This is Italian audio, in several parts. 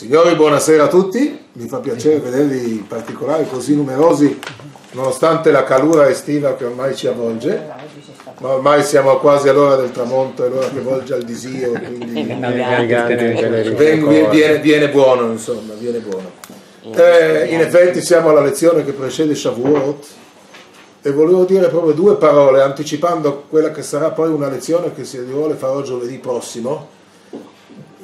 Signori, buonasera a tutti, mi fa piacere vedervi in particolare così numerosi nonostante la calura estiva che ormai ci avvolge, ma ormai siamo quasi all'ora del tramonto, è l'ora che volge al disio, quindi viene, viene, buono, insomma, viene buono. Eh, in effetti siamo alla lezione che precede Shavuot. E volevo dire proprio due parole, anticipando quella che sarà poi una lezione che se Dio vuole farò giovedì prossimo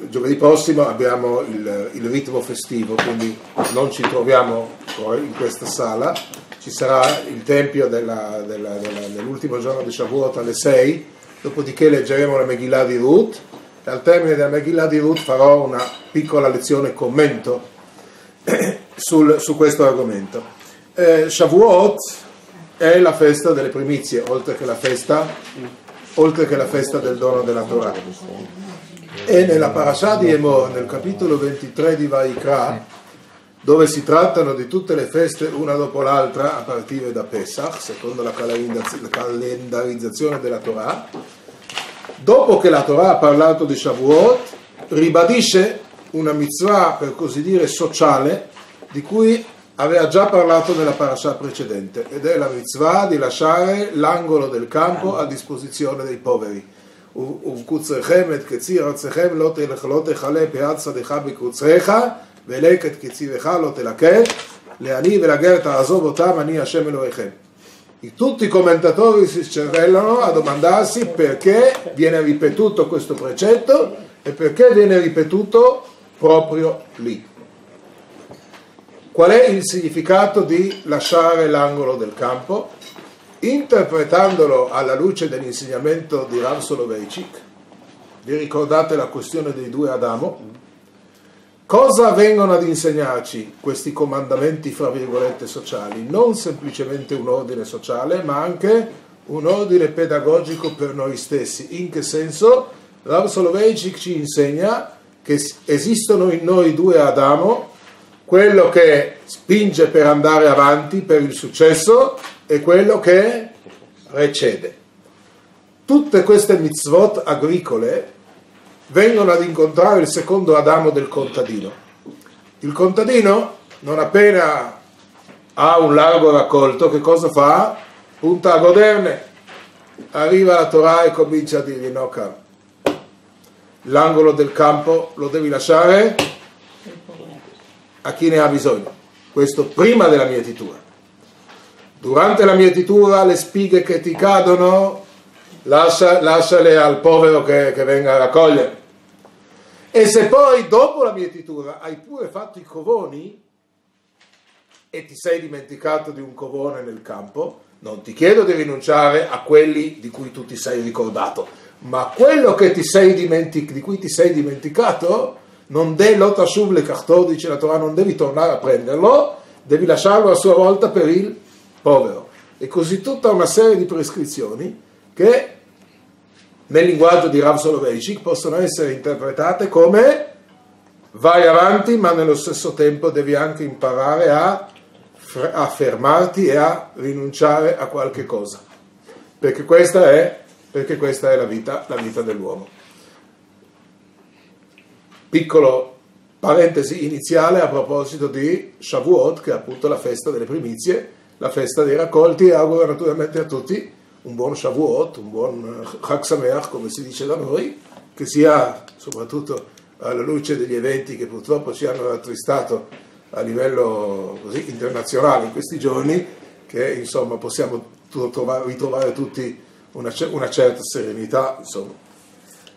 giovedì prossimo abbiamo il, il, ritmo festivo, quindi non ci troviamo in questa sala, ci sarà il tempio della, della, della, dell'ultimo giorno di Shavuot alle 6, dopodiché leggeremo la Megillah di Ruth e al termine della Megillah di Ruth farò una piccola lezione commento sul, su questo argomento. Eh, Shavuot è la festa delle primizie, oltre che la festa, oltre che la festa del dono della Torah. E nella parasha di Emor, nel capitolo 23 di Vaikra, dove si trattano di tutte le feste una dopo l'altra a partire da Pesach, secondo la calendarizzazione della Torah, dopo che la Torah ha parlato di Shavuot, ribadisce una mitzvah, per così dire, sociale, di cui aveva già parlato nella parasha precedente, ed è la mitzvah di lasciare l'angolo del campo a disposizione dei poveri ובקוצריכם את קציר ארצכם לא תכלה פאת שדך בקוצריך ולקט קצירך לא תלקט לעני ולגר תעזוב אותם אני השם אלוהיכם. Tutti i commentatori si cervellano a domandarsi perché viene ripetuto questo precetto e perché viene ripetuto proprio lì. Qual è il significato di lasciare l'angolo del campo? Interpretandolo alla luce dell'insegnamento di Rav Soloveitchik, vi ricordate la questione dei due Adamo? Cosa vengono ad insegnarci questi comandamenti, fra virgolette, sociali? Non semplicemente un ordine sociale, ma anche un ordine pedagogico per noi stessi. In che senso? Rav Soloveitchik ci insegna che esistono in noi due Adamo, quello che spinge per andare avanti, per il successo, è quello che recede. Tutte queste mitzvot agricole vengono ad incontrare il secondo Adamo del contadino. Il contadino, non appena ha un largo raccolto, che cosa fa? Punta a goderne. Arriva la Torah e comincia a dirgli no caro, l'angolo del campo lo devi lasciare a chi ne ha bisogno. Questo prima della mietitura. Durante la mietitura le spighe che ti cadono lascia, lasciale al povero che, che venga a raccogliere. E se poi dopo la mietitura hai pure fatto i covoni e ti sei dimenticato di un covone nel campo, non ti chiedo di rinunciare a quelli di cui tu ti sei ricordato, ma quello dimentic- di cui ti sei dimenticato, non de lota shuv le 14, la Torah non devi tornare a prenderlo, devi lasciarlo a sua volta per il povero. E così tutta una serie di prescrizioni che nel linguaggio di Rav Soloveitchik possono essere interpretate come vai avanti ma nello stesso tempo devi anche imparare a, a fermarti e a rinunciare a qualche cosa. Perché questa è, perché questa è la, vita, la vita dell'uomo. Piccolo parentesi iniziale a proposito di Shavuot, che è appunto la festa delle primizie, la festa dei raccolti e auguro naturalmente a tutti un buon Shavuot, un buon Chag Sameach come si dice da noi, che sia soprattutto alla luce degli eventi che purtroppo ci hanno rattristato a livello così, internazionale in questi giorni, che insomma possiamo trovare, ritrovare tutti una, una certa serenità. Insomma.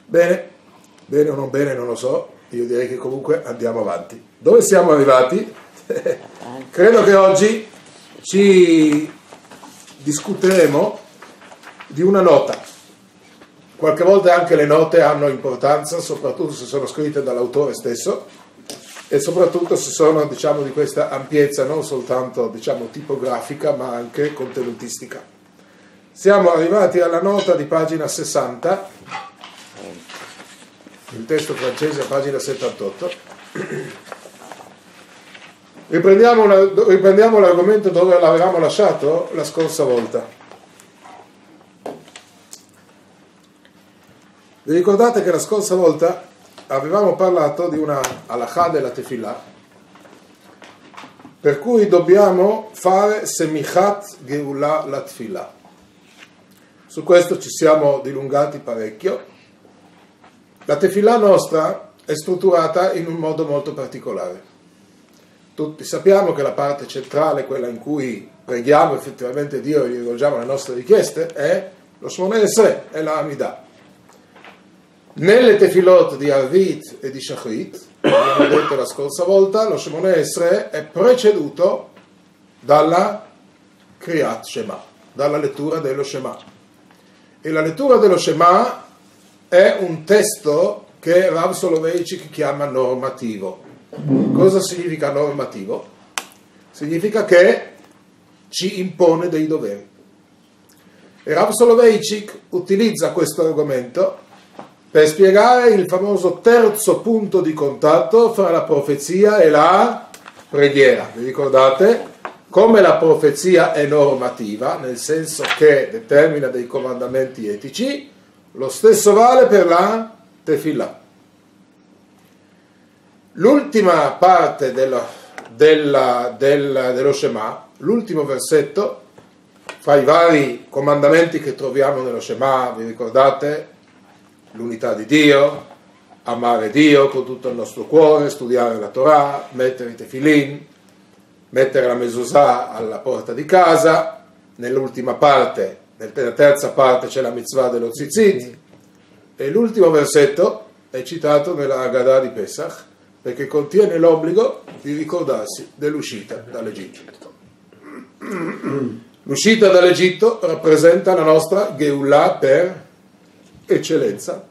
Bene, bene o non bene non lo so, io direi che comunque andiamo avanti. Dove siamo arrivati? Credo che oggi ci discuteremo di una nota. Qualche volta anche le note hanno importanza, soprattutto se sono scritte dall'autore stesso e soprattutto se sono diciamo, di questa ampiezza non soltanto diciamo, tipografica ma anche contenutistica. Siamo arrivati alla nota di pagina 60, il testo francese a pagina 78. Riprendiamo, una, riprendiamo l'argomento dove l'avevamo lasciato la scorsa volta. Vi ricordate che la scorsa volta avevamo parlato di una halakha della tefillah per cui dobbiamo fare semichat geula la tefillah. Su questo ci siamo dilungati parecchio. La tefillah nostra è strutturata in un modo molto particolare. Tutti sappiamo che la parte centrale, quella in cui preghiamo effettivamente Dio e gli rivolgiamo le nostre richieste, è lo Shmoneh Esre, è la Amidah. Nelle tefilot di Arvit e di Shachrit, abbiamo detto la scorsa volta, lo Shemone Esre è preceduto dalla Kriyat Shema, dalla lettura dello Shema. E la lettura dello Shema è un testo che Rav Soloveitchik chiama normativo. Cosa significa normativo? Significa che ci impone dei doveri. E Rav Soloveitchik utilizza questo argomento per spiegare il famoso terzo punto di contatto fra la profezia e la preghiera. Vi ricordate? Come la profezia è normativa, nel senso che determina dei comandamenti etici, lo stesso vale per la tefillah. L'ultima parte della, della, della, dello Shema, l'ultimo versetto, fra i vari comandamenti che troviamo nello Shema, vi ricordate? l'unità di Dio, amare Dio con tutto il nostro cuore, studiare la Torah, mettere i tefilin, mettere la mezuzah alla porta di casa, nell'ultima parte, nella terza parte c'è la mitzvah dello tzitzit. E l'ultimo versetto è citato nella Haggadah di Pesach perché contiene l'obbligo di ricordarsi dell'uscita dall'Egitto. L'uscita dall'Egitto rappresenta la nostra Geulah per eccellenza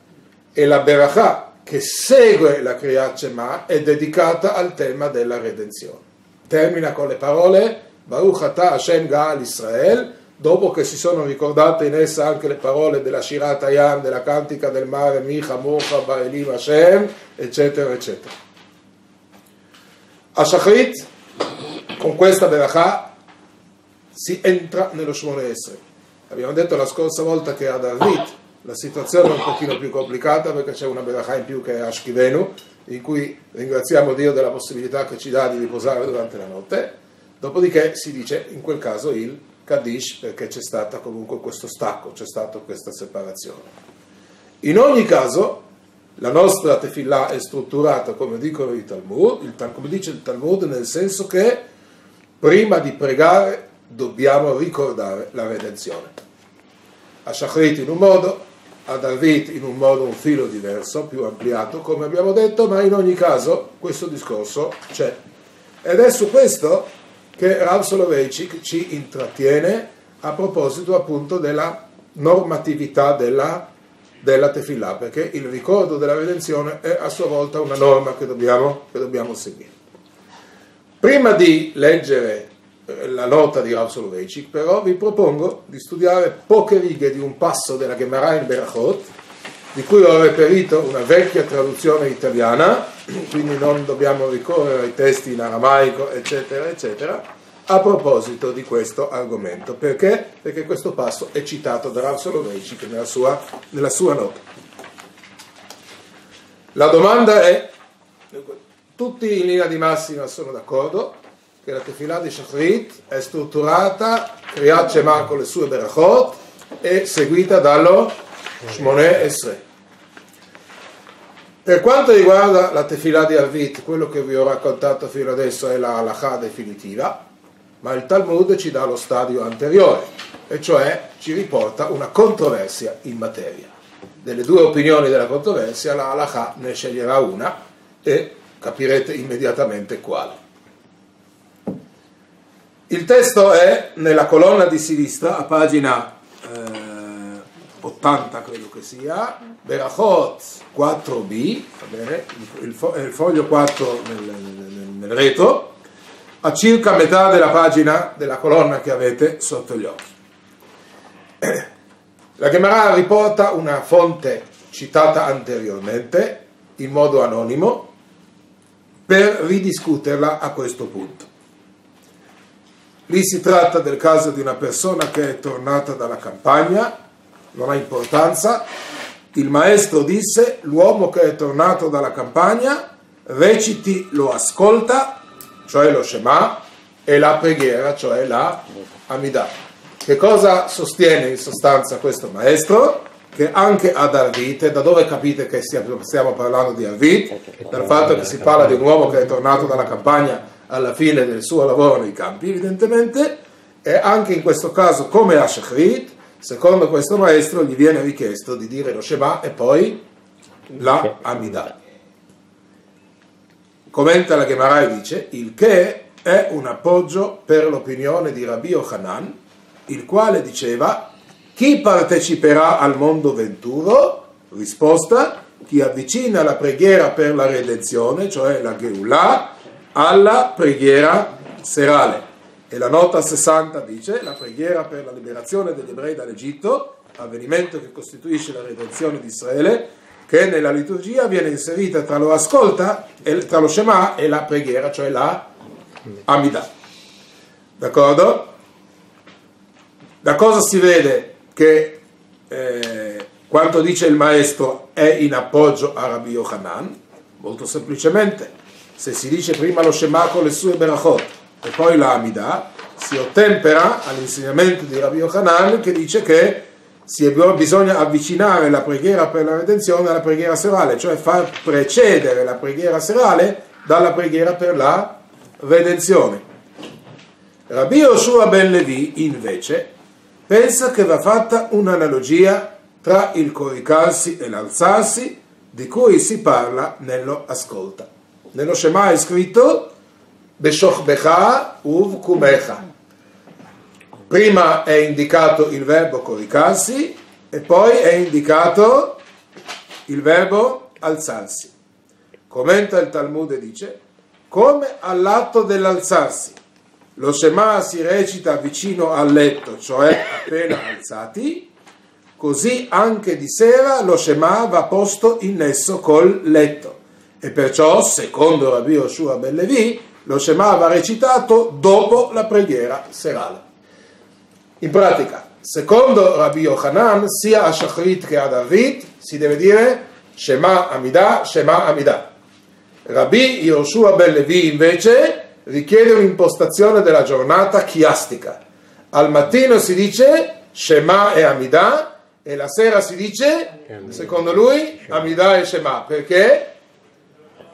e la Berachà che segue la Kriyat Shema è dedicata al tema della redenzione. Termina con le parole Baruch Ata Hashem Gaal Israel, dopo che si sono ricordate in essa anche le parole della Shirat Ayam, della Cantica del Mare, Micha Mocha Baelim Hashem, eccetera, eccetera. A Shachrit, con questa Berachà, si entra nello Shmone Esre. Abbiamo detto la scorsa volta che ad Arvit la situazione è un pochino più complicata perché c'è una Berachà in più che è Ashkivenu, in cui ringraziamo Dio della possibilità che ci dà di riposare durante la notte, dopodiché si dice in quel caso il Kaddish perché c'è stato comunque questo stacco, c'è stata questa separazione. In ogni caso, la nostra tefillah è strutturata, come dicono i Talmud, il, come dice il Talmud, nel senso che prima di pregare dobbiamo ricordare la redenzione. A Shachrit in un modo, ad Arvit in un modo un filo diverso, più ampliato, come abbiamo detto, ma in ogni caso questo discorso c'è. Ed è su questo che Rav Soloveitchik ci intrattiene a proposito appunto della normatività della, della tefillah, perché il ricordo della redenzione è a sua volta una norma che dobbiamo, che dobbiamo seguire. Prima di leggere la nota di Rav Soloveitchik, però vi propongo di studiare poche righe di un passo della Gemara in Berachot, di cui ho reperito una vecchia traduzione italiana, quindi non dobbiamo ricorrere ai testi in aramaico, eccetera, eccetera, a proposito di questo argomento. Perché? Perché questo passo è citato da Rav Soloveitchik nella sua, nella sua nota. La domanda è, tutti in linea di massima sono d'accordo, che la tefillah di Shachrit è strutturata, Kriyat con le sue berachot e seguita dallo Shmoneh Esre. Per quanto riguarda la tefillah di Arvit, quello che vi ho raccontato fino adesso è la halakha definitiva, ma il Talmud ci dà lo stadio anteriore, e cioè ci riporta una controversia in materia. Delle due opinioni della controversia, la halakha ne sceglierà una e capirete immediatamente quale. Il testo è nella colonna di sinistra, a pagina eh, 80 credo che sia, Berachot 4b, bene, il, il, foglio 4 nel, nel, nel retro, a circa metà della pagina della colonna che avete sotto gli occhi. La Gemara riporta una fonte citata anteriormente in modo anonimo per ridiscuterla a questo punto. Lì si tratta del caso di una persona che è tornata dalla campagna, non ha importanza, il maestro disse, l'uomo che è tornato dalla campagna, reciti lo ascolta, cioè lo Shema, e la preghiera, cioè la Amidah. Che cosa sostiene in sostanza questo maestro? Che anche ad Arvit, da dove capite che stiamo parlando di Arvit? Dal fatto che si parla di un uomo che è tornato dalla campagna alla fine del suo lavoro nei campi, evidentemente, e anche in questo caso come a Shachrit, Secondo questo maestro gli viene richiesto di dire lo Shema e poi la Amidah. Commenta la Gemara e dice il che è un appoggio per l'opinione di Rabbi Yochanan, il quale diceva chi parteciperà al mondo venturo? Risposta chi avvicina la preghiera per la redenzione, cioè la Geulah, alla preghiera serale. E la nota 60 dice la preghiera per la liberazione degli ebrei dall'Egitto, avvenimento che costituisce la redenzione di Israele, che nella liturgia viene inserita tra lo ascolta, tra lo Shema e la preghiera, cioè la Amidah. D'accordo? Da cosa si vede che eh, quanto dice il maestro è in appoggio a Rabbi Yochanan? Molto semplicemente, se si dice prima lo Shema con le sue berachot e poi la Amida, si ottempera all'insegnamento di Rabbi Yochanan che dice che bisogna avvicinare la preghiera per la redenzione alla preghiera serale, cioè far precedere la preghiera serale dalla preghiera per la redenzione. Rabbi Yoshua ben Levi invece pensa che va fatta un'analogia tra il coricarsi e l'alzarsi di cui si parla nello ascolta. Nello Shema è scritto Beshochbecha uvkumecha. Prima è indicato il verbo coricarsi e poi è indicato il verbo alzarsi. Commenta il Talmud e dice, come all'atto dell'alzarsi, lo Shema si recita vicino al letto, cioè appena alzati, così anche di sera lo Shema va posto in nesso col letto. E perciò, secondo Rabbi Yoshua Bellevi, lo Shema va recitato dopo la preghiera serale. In pratica, secondo Rabbi Yochanan, sia a Shachrit che ad Arvit si deve dire Shema Amidah, Shema Amidah. Rabbi Yoshua Ben Levi invece richiede un'impostazione della giornata chiastica. Al mattino si dice Shema e Amidah e la sera si dice, secondo lui, Amidah e Shema. Perché?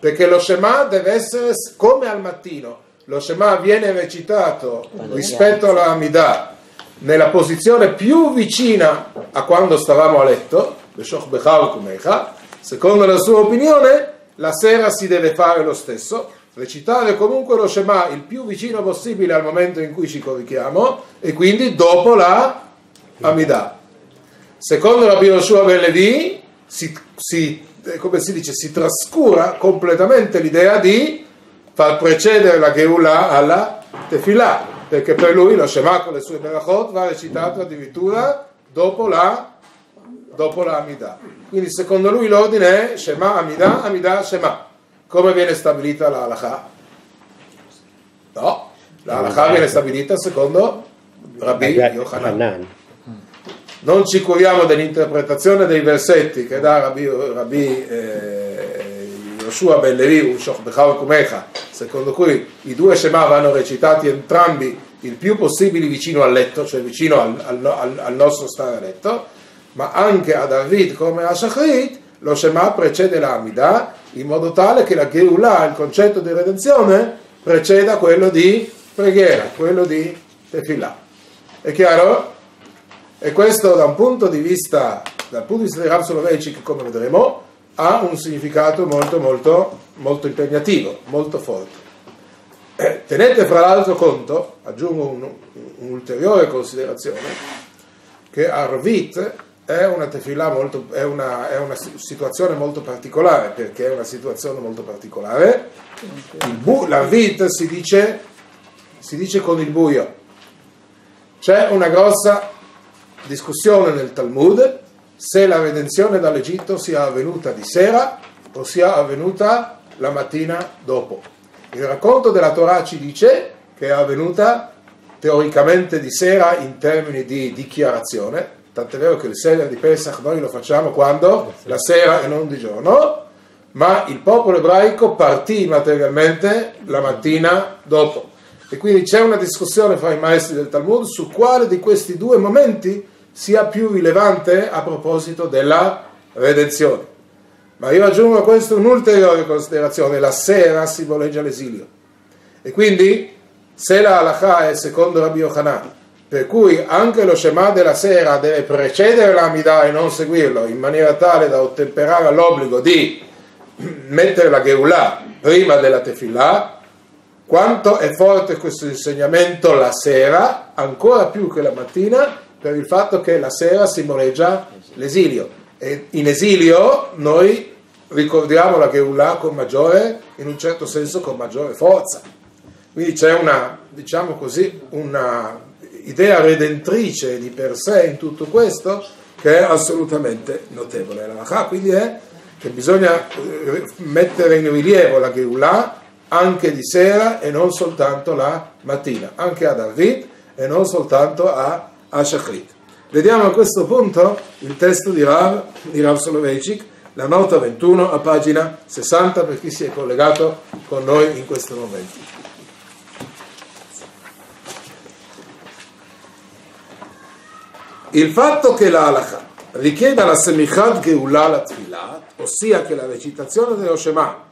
perché lo Shema deve essere come al mattino. Lo Shema viene recitato rispetto alla Amidah nella posizione più vicina a quando stavamo a letto, secondo la sua opinione, la sera si deve fare lo stesso, recitare comunque lo Shema il più vicino possibile al momento in cui ci corichiamo e quindi dopo la Amidah. Secondo la Yoshua Ben si, si come si dice, si trascura completamente l'idea di far precedere la Geula alla Tefillah, perché per lui lo Shema con le sue Berachot va recitato addirittura dopo la, dopo la Amidah. Quindi secondo lui l'ordine è Shema, Amidah, Amidah, Shema. Come viene stabilita la halakha? No, la halakha viene stabilita secondo Rabbi Yochanan non ci curiamo dell'interpretazione dei versetti che dà Rabbi, Rabbi eh, Yoshua Ben Levi, secondo cui i due Shema vanno recitati entrambi il più possibile vicino al letto, cioè vicino al, al, al nostro stare a letto, ma anche ad David come a Shachrit lo Shema precede l'Amida in modo tale che la Geulah, il concetto di redenzione, preceda quello di preghiera, quello di tefillah. È chiaro? E questo da un punto di vista, dal punto di vista di Rav Soloveitchik, come vedremo, ha un significato molto, molto, molto impegnativo, molto forte. Eh, tenete fra l'altro conto, aggiungo un, un'ulteriore considerazione, che Arvit è una molto, è una, è una situazione molto particolare, perché è una situazione molto particolare. Bu, L'Arvit si dice, si dice con il buio. C'è una grossa discussione nel Talmud se la redenzione dall'Egitto sia avvenuta di sera o sia avvenuta la mattina dopo. Il racconto della Torah ci dice che è avvenuta teoricamente di sera in termini di dichiarazione, tant'è vero che il Seder di Pesach noi lo facciamo quando? La sera e non di giorno, ma il popolo ebraico partì materialmente la mattina dopo. E quindi c'è una discussione fra i maestri del Talmud su quale di questi due momenti sia più rilevante a proposito della redenzione. Ma io aggiungo a questo un'ulteriore considerazione, la sera simboleggia l'esilio. E quindi, se la halakha è secondo Rabbi Yochanan, per cui anche lo Shema della sera deve precedere l'Amidà e non seguirlo, in maniera tale da ottemperare all'obbligo di mettere la Geulah prima della Tefillah, quanto è forte questo insegnamento la sera, ancora più che la mattina, per il fatto che la sera simboleggia l'esilio. E in esilio noi ricordiamo la Geulah con maggiore, in un certo senso con maggiore forza. Quindi c'è una, diciamo così, una idea redentrice di per sé in tutto questo che è assolutamente notevole. La quindi è che bisogna eh, mettere in rilievo la Geulah anche di sera e non soltanto la mattina, anche a David e non soltanto a, a. Vediamo a questo punto il testo di Rav, di Rav Soloveitchik, la nota 21 a pagina 60 per chi si è collegato con noi in questo momento. Il fatto che la halakha richieda la semichat geulà la ossia che la recitazione dello Shema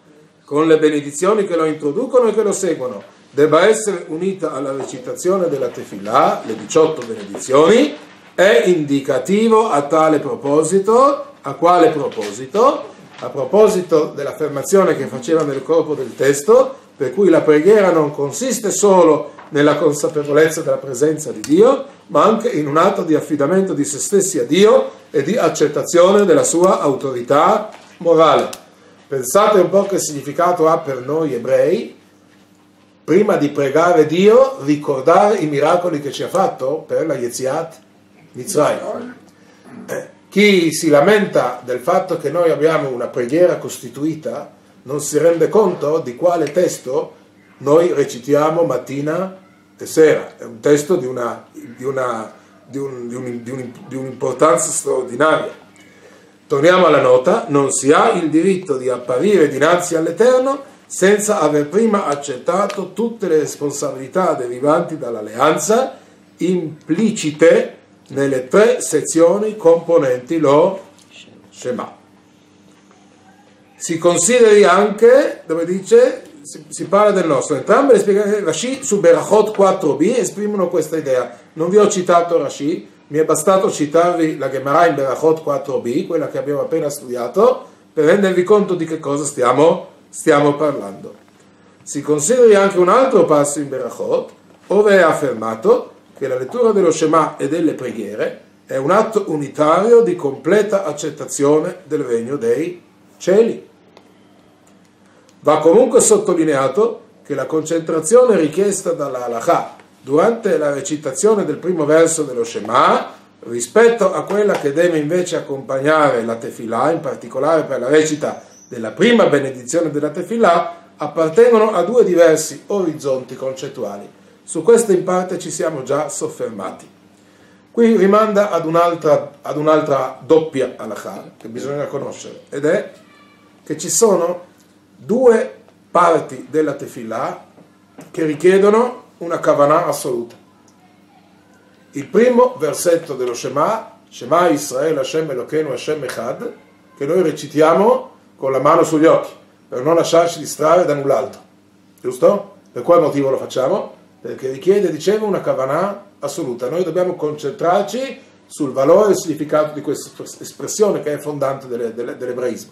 con le benedizioni che lo introducono e che lo seguono debba essere unita alla recitazione della tefillah, le 18 benedizioni, è indicativo a tale proposito, a quale proposito? A proposito dell'affermazione che faceva nel corpo del testo, per cui la preghiera non consiste solo nella consapevolezza della presenza di Dio, ma anche in un atto di affidamento di se stessi a Dio e di accettazione della sua autorità morale. Pensate un po' che significato ha per noi ebrei, prima di pregare Dio, ricordare i miracoli che ci ha fatto per la Yeziat Mitzrayim. Eh, chi si lamenta del fatto che noi abbiamo una preghiera costituita non si rende conto di quale testo noi recitiamo mattina e sera. È un testo di, una, di, una, di, un, un, di un'importanza straordinaria. Torniamo alla nota, non si ha il diritto di apparire dinanzi all'Eterno senza aver prima accettato tutte le responsabilità derivanti dall'alleanza implicite nelle tre sezioni componenti lo Shema. Si consideri anche, dove dice, si, si parla del nostro, entrambe le spiegazioni, Rashi su Berachot 4b esprimono questa idea. Non vi ho citato Rashi, mi è bastato citarvi la Gemara in Berachot 4b, quella che abbiamo appena studiato, per rendervi conto di che cosa stiamo, stiamo parlando. Si consideri anche un altro passo in Berachot, dove è affermato che la lettura dello Shema e delle preghiere è un atto unitario di completa accettazione del regno dei cieli. Va comunque sottolineato che la concentrazione richiesta dalla halakha durante la recitazione del primo verso dello Shema rispetto a quella che deve invece accompagnare la tefillah, in particolare per la recita della prima benedizione della tefillah, appartengono a due diversi orizzonti concettuali. Su questo in parte ci siamo già soffermati. Qui rimanda ad un'altra, ad un'altra doppia halakha che bisogna conoscere, ed è che ci sono due parti della tefillah che richiedono una kavanah assoluta. Il primo versetto dello Shema, Shema Israele Hashem Elokeinu Hashem Echad, che noi recitiamo con la mano sugli occhi, per non lasciarci distrarre da null'altro. Giusto? Per quale motivo lo facciamo? Perché richiede, dicevo, una kavanah assoluta. Noi dobbiamo concentrarci sul valore e il significato di questa espressione che è fondante dell'ebraismo.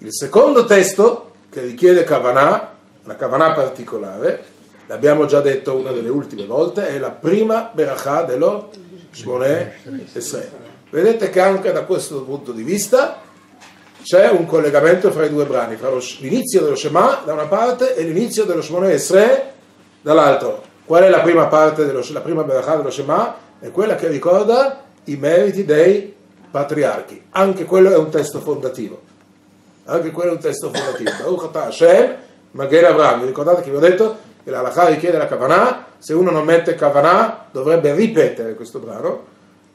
Il secondo testo che richiede Kavanah, una Kavanah particolare, l'abbiamo già detto una delle ultime volte, è la prima Berachà dello Shmoneh Esrei. Vedete che anche da questo punto di vista c'è un collegamento fra i due brani, fra lo, l'inizio dello Shema da una parte e l'inizio dello Shmoneh Esrei dall'altro. Qual è la prima parte, dello, la prima Berachà dello Shema? È quella che ricorda i meriti dei patriarchi. Anche quello è un testo fondativo anche quello è un testo fondativo. Baruch Hashem, Magen Avraham. Vi ricordate che vi ho detto che la halakha richiede la kavanah, se uno non mette kavanah dovrebbe ripetere questo brano,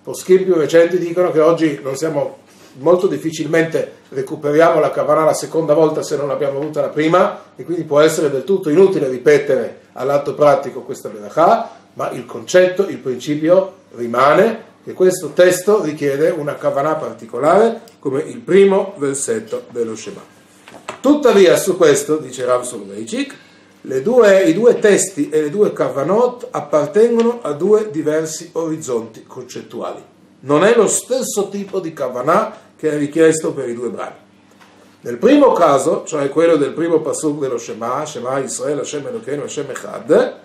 Poschi più recenti dicono che oggi non siamo molto difficilmente recuperiamo la Kavanah la seconda volta se non l'abbiamo avuta la prima e quindi può essere del tutto inutile ripetere all'atto pratico questa Berachà, ma il concetto, il principio rimane che questo testo richiede una Kavanah particolare come il primo versetto dello Shema. Tuttavia su questo, dice Rav Soloveitchik, i due testi e le due Kavanot appartengono a due diversi orizzonti concettuali. Non è lo stesso tipo di Kavanah che è richiesto per i due brani. Nel primo caso, cioè quello del primo pasuk dello Shema, Shema Israele, Hashem Elokeinu, Hashem Echad,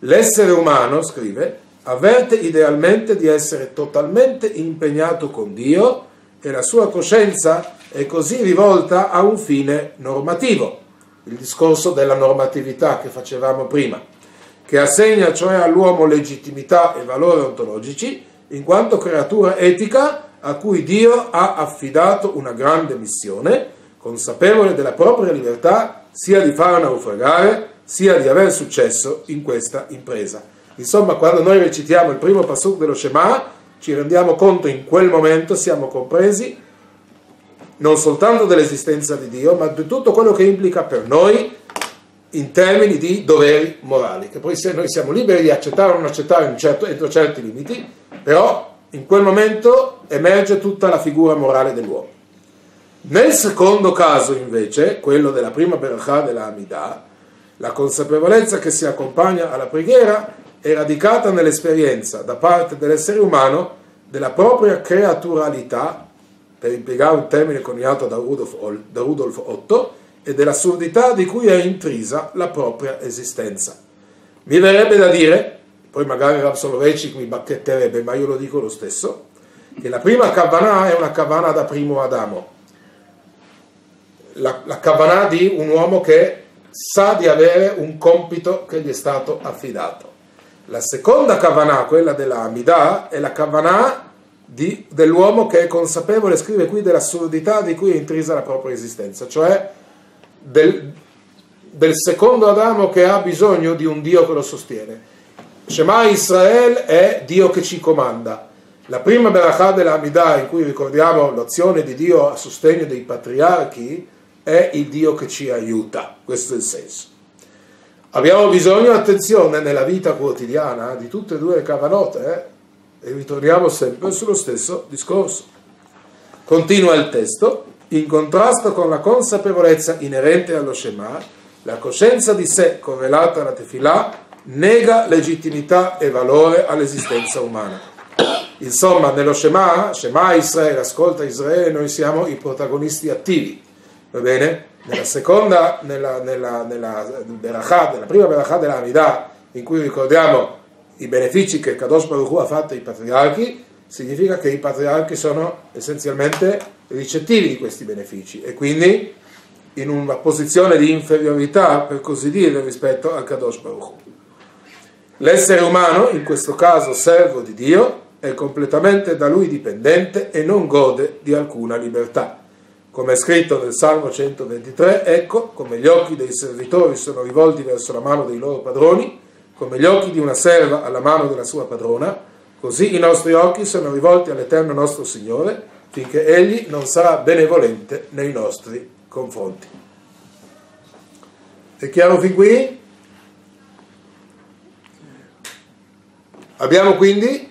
l'essere umano, scrive, avverte idealmente di essere totalmente impegnato con Dio e la sua coscienza è così rivolta a un fine normativo, il discorso della normatività che facevamo prima, che assegna cioè all'uomo legittimità e valori ontologici in quanto creatura etica a cui Dio ha affidato una grande missione, consapevole della propria libertà sia di far naufragare sia di aver successo in questa impresa. Insomma, quando noi recitiamo il primo pasuk dello Shema, ci rendiamo conto in quel momento, siamo compresi non soltanto dell'esistenza di Dio, ma di tutto quello che implica per noi in termini di doveri morali, che poi se noi siamo liberi di accettare o non accettare certo, entro certi limiti, però in quel momento emerge tutta la figura morale dell'uomo. Nel secondo caso, invece, quello della prima berachà della Amidah, la consapevolezza che si accompagna alla preghiera è radicata nell'esperienza da parte dell'essere umano della propria creaturalità, per impiegare un termine coniato da Rudolf, da Rudolf Otto, e dell'assurdità di cui è intrisa la propria esistenza. Mi verrebbe da dire poi magari Rav Soloveitchik mi bacchetterebbe, ma io lo dico lo stesso, che la prima Kavanah è una Kavanah da primo Adamo, la, la Kavanah di un uomo che sa di avere un compito che gli è stato affidato. La seconda Kavanah, quella della Amidah, è la Kavanah di, dell'uomo che è consapevole, scrive qui, dell'assurdità di cui è intrisa la propria esistenza, cioè del, del secondo Adamo che ha bisogno di un Dio che lo sostiene. Shema Israel è Dio che ci comanda. La prima berachà dell'Amidah in cui ricordiamo l'azione di Dio a sostegno dei patriarchi è il Dio che ci aiuta, questo è il senso. Abbiamo bisogno, attenzione, nella vita quotidiana di tutte e due le cavanote eh? e ritorniamo sempre sullo stesso discorso. Continua il testo, in contrasto con la consapevolezza inerente allo Shema, la coscienza di sé correlata alla tefillah nega legittimità e valore all'esistenza umana. Insomma, nello Shema, Shema Israele, ascolta Israele, noi siamo i protagonisti attivi, va bene? Nella seconda, nella, nella, nella, berachà, nella prima berachà della Amidah, in cui ricordiamo i benefici che Kadosh Baruch ha fatto ai patriarchi, significa che i patriarchi sono essenzialmente ricettivi di questi benefici e quindi in una posizione di inferiorità, per così dire, rispetto al Kadosh Baruch. L'essere umano, in questo caso servo di Dio, è completamente da lui dipendente e non gode di alcuna libertà. Come è scritto nel Salmo 123, ecco come gli occhi dei servitori sono rivolti verso la mano dei loro padroni, come gli occhi di una serva alla mano della sua padrona, così i nostri occhi sono rivolti all'Eterno nostro Signore, finché Egli non sarà benevolente nei nostri confronti. È chiaro fin qui? Abbiamo quindi,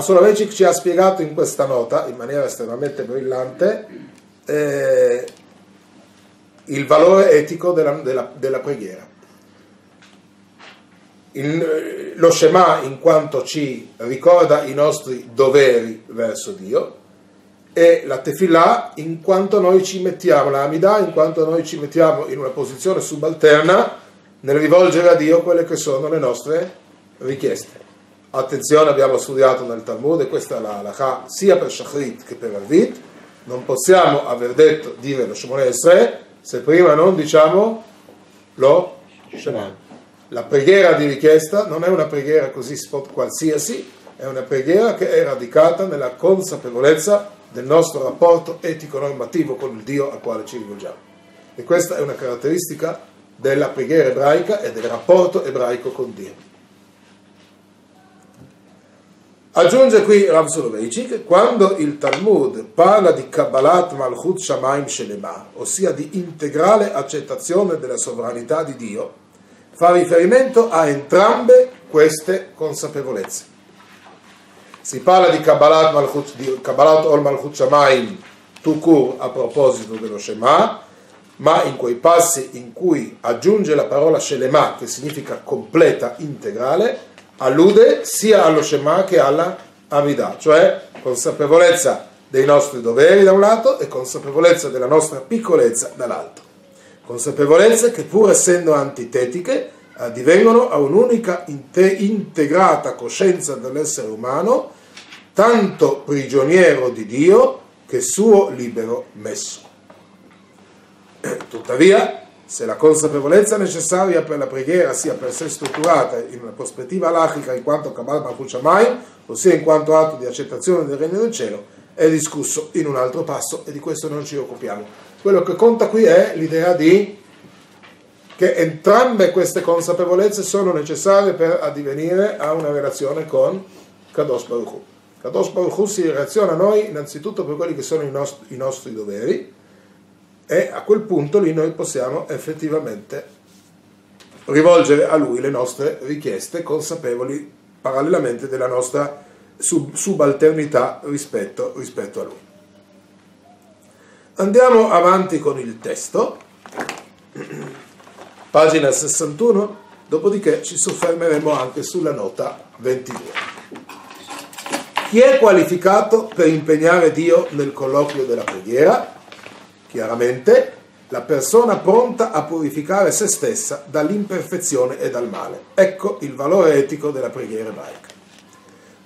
Soloveitchik ci ha spiegato in questa nota, in maniera estremamente brillante, eh, il valore etico della, della, della preghiera. Il, lo Shema in quanto ci ricorda i nostri doveri verso Dio e la Tefillah in quanto noi ci mettiamo, la Amidah in quanto noi ci mettiamo in una posizione subalterna nel rivolgere a Dio quelle che sono le nostre richieste. Attenzione, abbiamo studiato nel Talmud, e questa è la halakha sia per Shachrit che per Arvit, non possiamo aver detto, dire lo Shemone Esre, se prima non diciamo lo Shema. La preghiera di richiesta non è una preghiera così spot qualsiasi, è una preghiera che è radicata nella consapevolezza del nostro rapporto etico-normativo con il Dio al quale ci rivolgiamo. E questa è una caratteristica della preghiera ebraica e del rapporto ebraico con Dio. Aggiunge qui Rav Soloveitchik, quando il Talmud parla di Kabbalat Malchut Shamaim Shelema, ossia di integrale accettazione della sovranità di Dio, fa riferimento a entrambe queste consapevolezze. Si parla di Kabbalat, Malchut, di Kabbalat Ol Malchut Shamaim Tukur a proposito dello Shema, ma in quei passi in cui aggiunge la parola Shelema, che significa completa, integrale, allude sia allo Shema che alla Amidah, cioè consapevolezza dei nostri doveri da un lato e consapevolezza della nostra piccolezza dall'altro. Consapevolezze che pur essendo antitetiche addivengono a un'unica integrata coscienza dell'essere umano, tanto prigioniero di Dio che suo libero messo. Tuttavia, se la consapevolezza necessaria per la preghiera sia per sé strutturata in una prospettiva alachica in quanto Kabbalah Malchut ossia in quanto atto di accettazione del regno del cielo, è discusso in un altro passo e di questo non ci occupiamo. Quello che conta qui è l'idea di che entrambe queste consapevolezze sono necessarie per addivenire a una relazione con Kadosh Baruch. Kadosh Baruch si relaziona a noi innanzitutto per quelli che sono i nostri, i nostri doveri, e a quel punto lì noi possiamo effettivamente rivolgere a lui le nostre richieste consapevoli parallelamente della nostra sub- subalternità rispetto, rispetto a lui. Andiamo avanti con il testo, pagina 61, dopodiché ci soffermeremo anche sulla nota 22. Chi è qualificato per impegnare Dio nel colloquio della preghiera? Chiaramente la persona pronta a purificare se stessa dall'imperfezione e dal male. Ecco il valore etico della preghiera ebraica.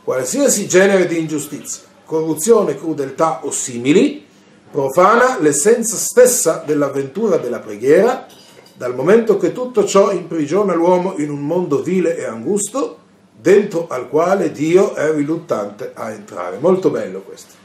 Qualsiasi genere di ingiustizia, corruzione, crudeltà o simili profana l'essenza stessa dell'avventura della preghiera, dal momento che tutto ciò imprigiona l'uomo in un mondo vile e angusto, dentro al quale Dio è riluttante a entrare. Molto bello questo.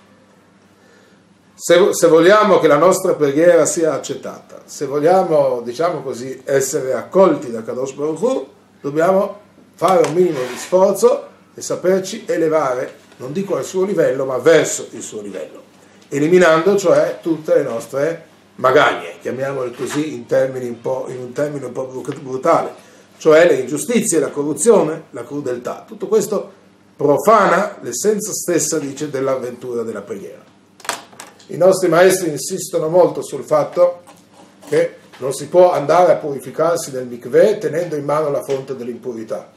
Se, se, vogliamo che la nostra preghiera sia accettata, se vogliamo, diciamo così, essere accolti da Kadosh Baruch Hu, dobbiamo fare un minimo di sforzo e saperci elevare, non dico al suo livello, ma verso il suo livello, eliminando cioè tutte le nostre magagne, chiamiamole così in, un, in un termine un po' brutale, cioè le ingiustizie, la corruzione, la crudeltà. Tutto questo profana l'essenza stessa, dice, dell'avventura della preghiera. I nostri maestri insistono molto sul fatto che non si può andare a purificarsi nel mikveh tenendo in mano la fonte dell'impurità.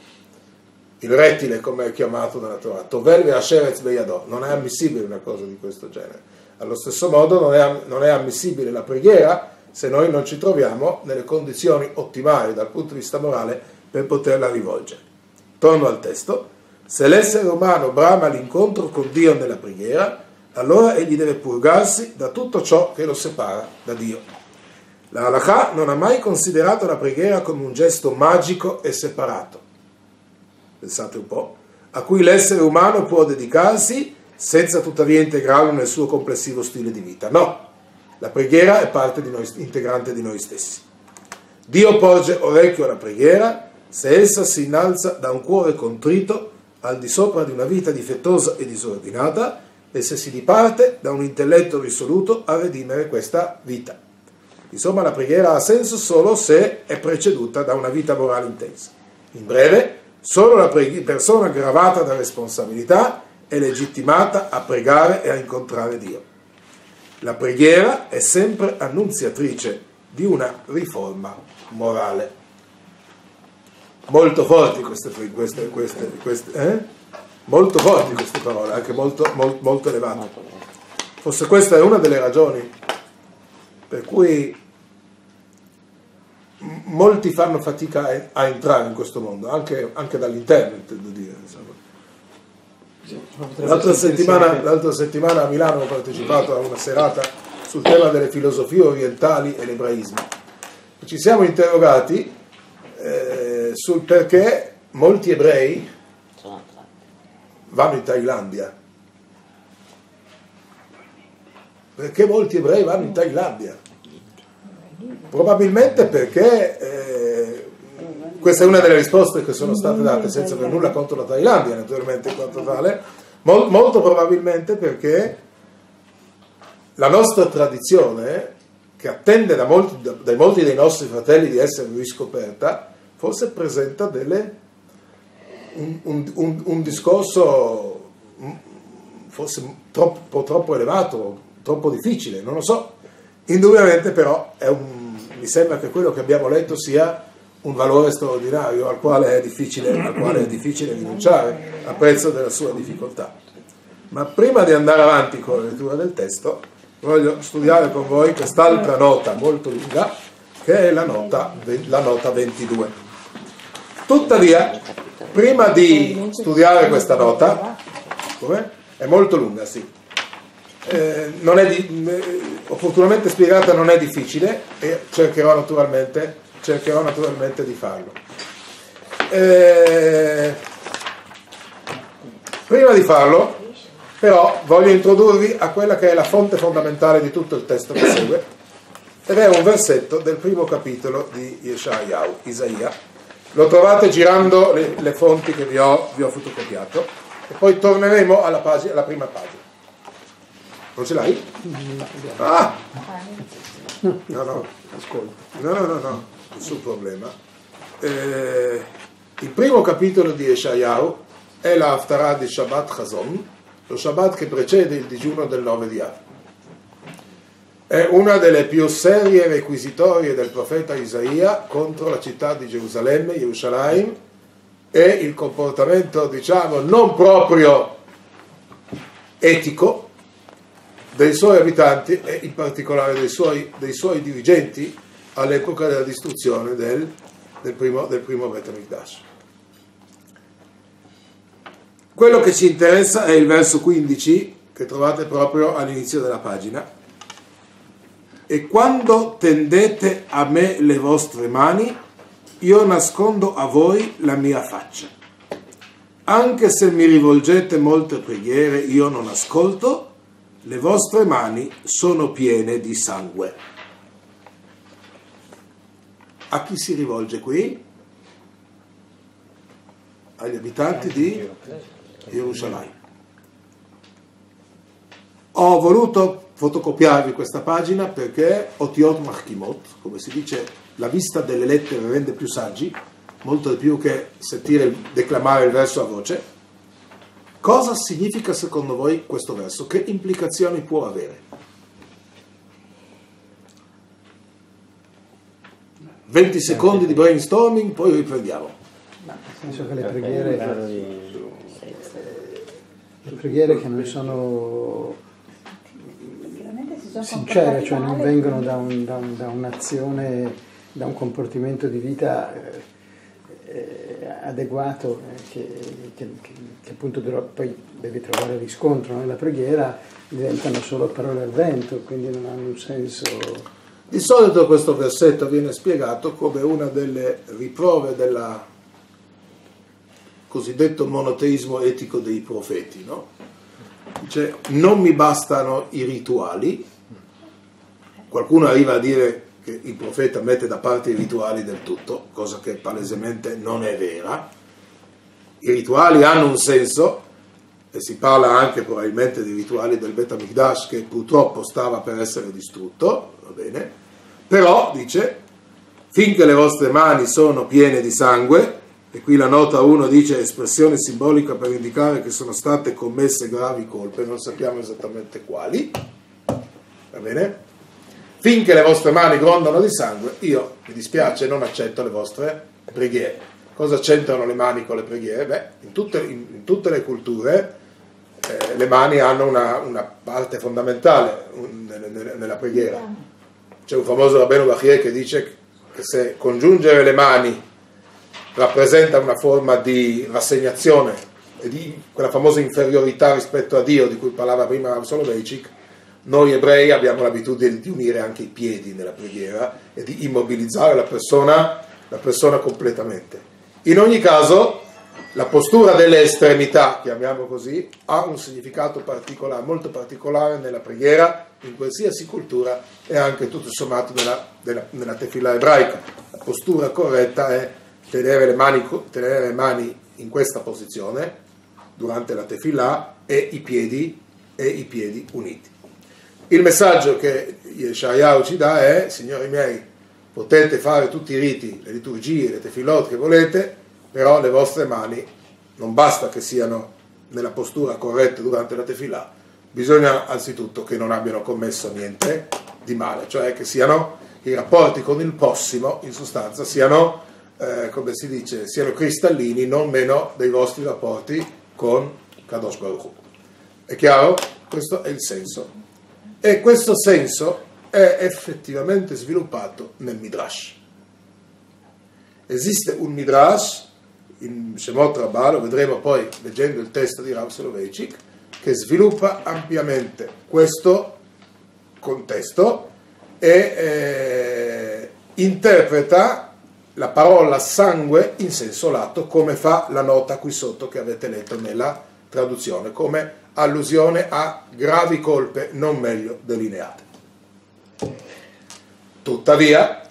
Il rettile, come è chiamato nella Torah, Tovel Asheretz Beyadò, non è ammissibile una cosa di questo genere. Allo stesso modo non è, non è ammissibile la preghiera se noi non ci troviamo nelle condizioni ottimali dal punto di vista morale per poterla rivolgere. Torno al testo. Se l'essere umano brama l'incontro con Dio nella preghiera, allora egli deve purgarsi da tutto ciò che lo separa da Dio. La halakha non ha mai considerato la preghiera come un gesto magico e separato, pensate un po', a cui l'essere umano può dedicarsi senza tuttavia integrarlo nel suo complessivo stile di vita. No, la preghiera è parte di noi, integrante di noi stessi. Dio porge orecchio alla preghiera se essa si innalza da un cuore contrito al di sopra di una vita difettosa e disordinata e se si diparte da un intelletto risoluto a redimere questa vita. Insomma, la preghiera ha senso solo se è preceduta da una vita morale intensa. In breve, solo la preghi- persona gravata da responsabilità è legittimata a pregare e a incontrare Dio. La preghiera è sempre annunziatrice di una riforma morale. Molto forti queste, queste, queste, queste eh? Molto forti queste parole, anche molto, molto, molto elevate. Forse questa è una delle ragioni per cui molti fanno fatica a, entrare in questo mondo, anche, anche dall'interno, intendo dire. L'altra settimana, l'altra settimana, a Milano ho partecipato a una serata sul tema delle filosofie orientali e l'ebraismo. Ci siamo interrogati eh, sul perché molti ebrei vanno in Thailandia. Perché molti ebrei vanno in Thailandia? Probabilmente perché eh, questa è una delle risposte che sono state date senza avere nulla contro la Thailandia, naturalmente, in quanto tale, Mol, molto probabilmente perché la nostra tradizione, che attende da molti, da, molti dei nostri fratelli di essere riscoperta, forse presenta delle, un, un, un, discorso forse troppo, troppo elevato, troppo difficile, non lo so. Indubbiamente però mi sembra che quello che abbiamo letto sia un valore straordinario al quale, al quale è difficile, rinunciare a prezzo della sua difficoltà. Ma prima di andare avanti con la lettura del testo, voglio studiare con voi quest'altra nota molto lunga, che è la nota, la nota 22. Tuttavia, prima di studiare questa nota? È molto lunga, sì. Eh, di, eh, opportunamente spiegata non è difficile e cercherò naturalmente, cercherò naturalmente di farlo. Eh, prima di farlo, però, voglio introdurvi a quella che è la fonte fondamentale di tutto il testo che segue, ed è un versetto del primo capitolo di Yeshayahu, Isaia. Lo trovate girando le, le fonti che vi ho, vi ho fotocopiato e poi torneremo alla, pagina, alla prima pagina. Non ce l'hai? Ah! No, no, ascolta. No, no, no, no, nessun problema. Eh, il primo capitolo di Eshayahu è la Haftarah di Shabbat Chazon, lo Shabbat che precede il digiuno del 9 di Av. È una delle più serie requisitorie del profeta Isaia contro la città di Gerusalemme, Gerusalemme, e il comportamento, diciamo, non proprio etico dei suoi abitanti e in particolare dei suoi, dei suoi dirigenti all'epoca della distruzione del, del primo, del primo Bet Quello che ci interessa è il verso 15 che trovate proprio all'inizio della pagina. E quando tendete a me le vostre mani, io nascondo a voi la mia faccia. Anche se mi rivolgete molte preghiere, io non ascolto, le vostre mani sono piene di sangue. A chi si rivolge qui? Agli abitanti di Gerusalemme. Ho voluto fotocopiarvi questa pagina perché Otiot Machkimot, come si dice la vista delle lettere rende più saggi, molto di più che sentire declamare il verso a voce. Cosa significa secondo voi questo verso? Che implicazioni può avere? 20 secondi di brainstorming, poi riprendiamo. nel senso che le preghiere, le preghiere che non sono sincere, cioè non vengono da, un, da, un, da un'azione da un comportamento di vita eh, eh adeguato eh, che, che, che, appunto poi deve trovare riscontro nella preghiera, diventano solo parole al vento, quindi non hanno un senso. Di solito questo versetto viene spiegato come una delle riprove del cosiddetto monoteismo etico dei profeti, no? Dice, non mi bastano i rituali, qualcuno arriva a dire che il profeta mette da parte i rituali del tutto, cosa che palesemente non è vera. I rituali hanno un senso e si parla anche probabilmente di rituali del Bet Amikdash che purtroppo stava per essere distrutto, va bene? Però, dice, finché le vostre mani sono piene di sangue, e qui la nota 1 dice espressione simbolica per indicare che sono state commesse gravi colpe, non sappiamo esattamente quali, va bene? Finché le vostre mani grondano di sangue, io mi dispiace, non accetto le vostre preghiere. Cosa c'entrano le mani con le preghiere? Beh, in tutte, in, in tutte le culture eh, le mani hanno una, una parte fondamentale un, nella, nella, preghiera. C'è un famoso rabbino Bachie che dice che se congiungere le mani rappresenta una forma di rassegnazione e di quella famosa inferiorità rispetto a Dio di cui parlava prima Soloveitchik, noi ebrei abbiamo l'abitudine di unire anche i piedi nella preghiera e di immobilizzare la persona, la persona completamente. In ogni caso, la postura delle estremità, chiamiamo così, ha un significato particolare, molto particolare nella preghiera, in qualsiasi cultura e anche tutto sommato nella, nella, nella tefila ebraica. La postura corretta è tenere le mani, tenere le mani in questa posizione durante la tefillah e i piedi, e i piedi uniti. Il messaggio che Yeshayahu ci dà è, signori miei, potete fare tutti i riti, le liturgie, le tefilot che volete, però le vostre mani non basta che siano nella postura corretta durante la tefillah, bisogna anzitutto che non abbiano commesso niente di male, cioè che siano i rapporti con il prossimo, in sostanza, siano, eh, come si dice, siano cristallini, non meno dei vostri rapporti con Kadosh Baruch. È chiaro? Questo è il senso. E questo senso è effettivamente sviluppato nel Midrash. Esiste un Midrash in Shemot Rabbah, lo vedremo poi leggendo il testo di Rav Soloveitchik, che sviluppa ampiamente questo contesto e eh, interpreta la parola sangue in senso lato come fa la nota qui sotto che avete letto nella traduzione, come allusione a gravi colpe non meglio delineate. Tuttavia,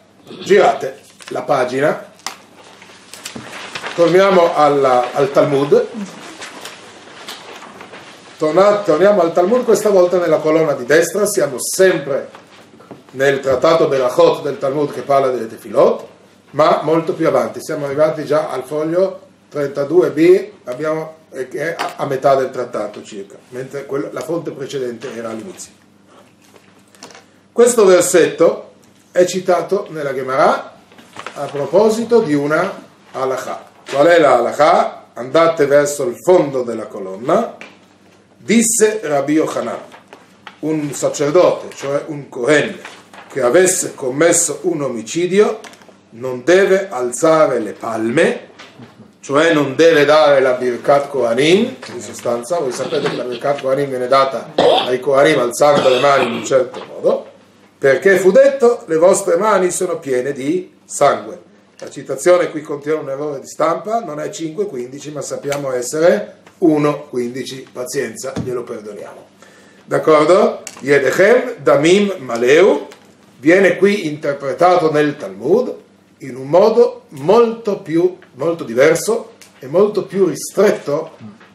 girate la pagina, torniamo alla, al Talmud, torniamo al Talmud questa volta nella colonna di destra, siamo sempre nel trattato Berachot del Talmud che parla delle tefilot, ma molto più avanti, siamo arrivati già al foglio 32b, abbiamo, che è a metà del trattato circa, mentre la fonte precedente era all'inizio. Questo versetto è citato nella Gemara a proposito di una halakha. Qual è la halakha? Andate verso il fondo della colonna. Disse Rabbi Yochanan, un sacerdote, cioè un Kohen, che avesse commesso un omicidio non deve alzare le palme, cioè non deve dare la Birkat Kohanim, in sostanza, voi sapete che la Birkat Kohanim viene data ai Kohanim alzando le mani in un certo modo, perché fu detto le vostre mani sono piene di sangue. La citazione qui contiene un errore di stampa, non è 5-15, ma sappiamo essere 1-15, pazienza, glielo perdoniamo. D'accordo? Yedechem damim maleu, viene qui interpretato nel Talmud in un modo molto più molto diverso e molto più ristretto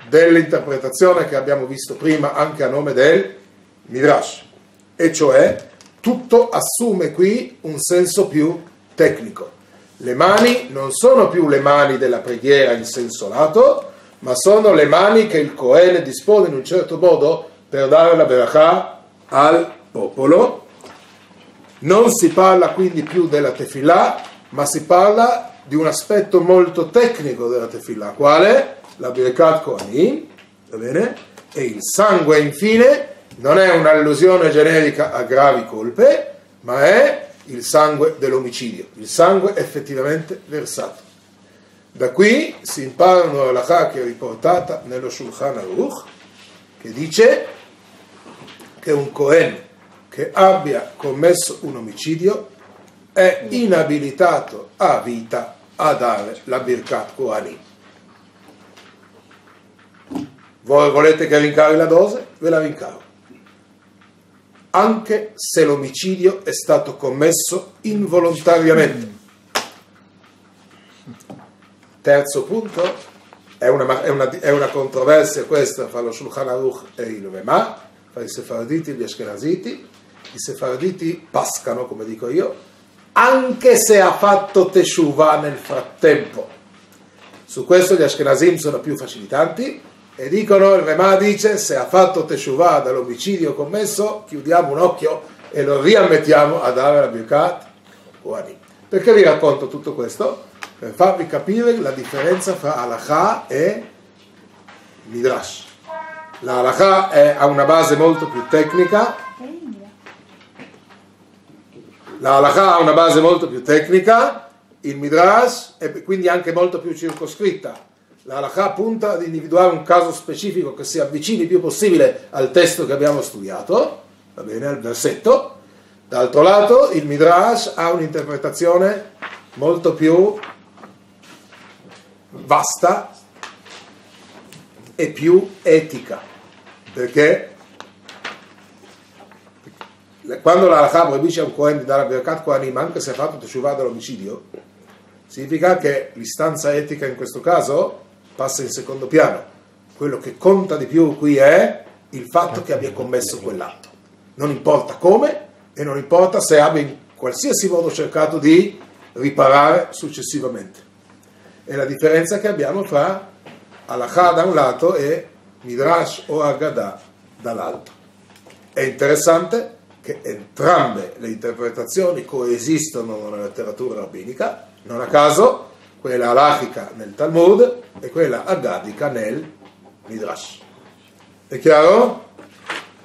dell'interpretazione che abbiamo visto prima anche a nome del Midrash. E cioè tutto assume qui un senso più tecnico. Le mani non sono più le mani della preghiera in senso lato ma sono le mani che il Cohen dispone in un certo modo per dare la berachà al popolo. Non si parla quindi più della tefillah, ma si parla di un aspetto molto tecnico della tefillah, quale? La Birkat Kohanim, va bene? E il sangue, infine, non è un'allusione generica a gravi colpe, ma è il sangue dell'omicidio, il sangue effettivamente versato. Da qui si impara una halakha che è riportata nello Shulchan Aruch, che dice che un Kohen che abbia commesso un omicidio è inabilitato a vita a dare la Birkat Kohanim. Voi volete che rincari la dose? Ve la rincaro. Anche se l'omicidio è stato commesso involontariamente. Terzo punto, è una, è una, è una controversia questa fra lo Shulchan Aruch e il Vemà, fra i Sefarditi e gli Ashkenaziti, i sefarditi pascano, come dico io, anche se ha fatto teshuva nel frattempo. Su questo gli ashkenazim sono più facilitanti e dicono, il Remà dice, se ha fatto teshuva dall'omicidio commesso, chiudiamo un occhio e lo riammettiamo a dare la Birkat Kohanim. Perché vi racconto tutto questo? Per farvi capire la differenza fra Halakha e Midrash. La Halakha ha una base molto più tecnica la halakha ha una base molto più tecnica, il midrash è quindi anche molto più circoscritta. La halakha punta ad individuare un caso specifico che si avvicini il più possibile al testo che abbiamo studiato, va bene, al versetto. D'altro lato, il midrash ha un'interpretazione molto più vasta e più etica, perché quando la Halakha proibisce a un Kohen di dare a Birkat Kohanim anche se ha fatto Teshuvah dall'omicidio, significa che l'istanza etica in questo caso passa in secondo piano. Quello che conta di più qui è il fatto che abbia commesso quell'atto. Non importa come e non importa se abbia in qualsiasi modo cercato di riparare successivamente. È la differenza che abbiamo fra Alakha da un lato e Midrash o Agadah dall'altro. È interessante che entrambe le interpretazioni coesistono nella letteratura rabbinica, non a caso quella alachica nel Talmud e quella agadica nel Midrash. È chiaro?